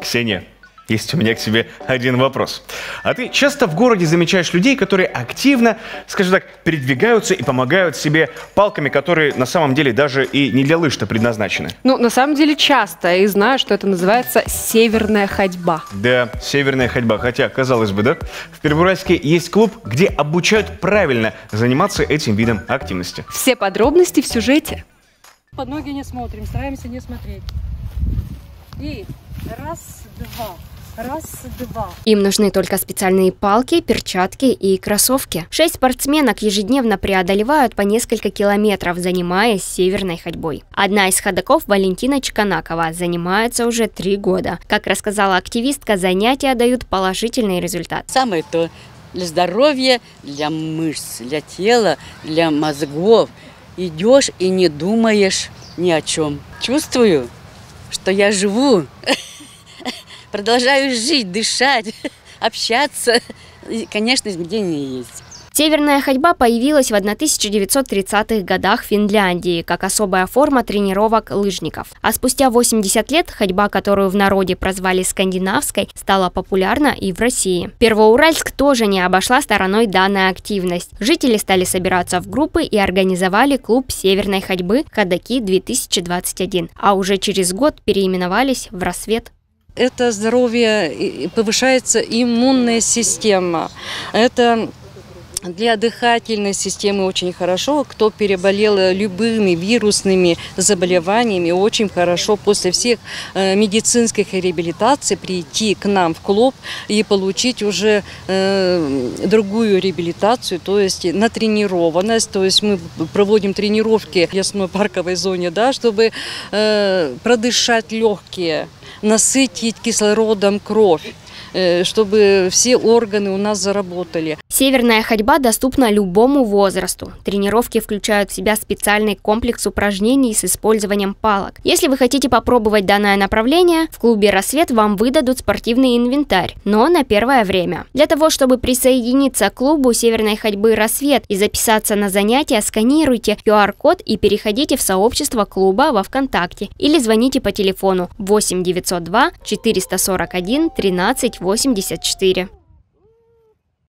Ксения, есть у меня к тебе один вопрос. А ты часто в городе замечаешь людей, которые активно, скажем так, передвигаются и помогают себе палками, которые на самом деле даже и не для лыж-то предназначены? Ну, на самом деле часто, и знаю, что это называется северная ходьба. Да, северная ходьба. Хотя, казалось бы, да? В Первоуральске есть клуб, где обучают правильно заниматься этим видом активности. Все подробности в сюжете. Под ноги не смотрим, стараемся не смотреть. И раз, два. Раз, два. Им нужны только специальные палки, перчатки и кроссовки. Шесть спортсменок ежедневно преодолевают по несколько километров, занимаясь северной ходьбой. Одна из ходоков, Валентина Чканакова, занимается уже три года. Как рассказала активистка, занятия дают положительный результат. Самое то для здоровья, для мышц, для тела, для мозгов. Идешь и не думаешь ни о чем. Чувствую, что я живу продолжаю жить, дышать, общаться. И, конечно, изменения есть. Северная ходьба появилась в 1930-х годах в Финляндии как особая форма тренировок лыжников. А спустя 80 лет ходьба, которую в народе прозвали скандинавской, стала популярна и в России. Первоуральск тоже не обошла стороной данной активность. Жители стали собираться в группы и организовали клуб северной ходьбы «Ходоки-2021», а уже через год переименовались в «Рассвет это здоровье, повышается иммунная система. Это для дыхательной системы очень хорошо. Кто переболел любыми вирусными заболеваниями, очень хорошо после всех э, медицинских реабилитаций прийти к нам в клуб и получить уже э, другую реабилитацию, то есть натренированность. То есть мы проводим тренировки в лесной парковой зоне, да, чтобы э, продышать легкие насытить кислородом кровь э, чтобы все органы у нас заработали. Северная ходьба доступна любому возрасту. Тренировки включают в себя специальный комплекс упражнений с использованием палок. Если вы хотите попробовать данное направление, в клубе «Рассвет» вам выдадут спортивный инвентарь, но на первое время. Для того, чтобы присоединиться к клубу северной ходьбы «Рассвет» и записаться на занятия, сканируйте QR-код и переходите в сообщество клуба во ВКонтакте или звоните по телефону 8 902 441 13 84.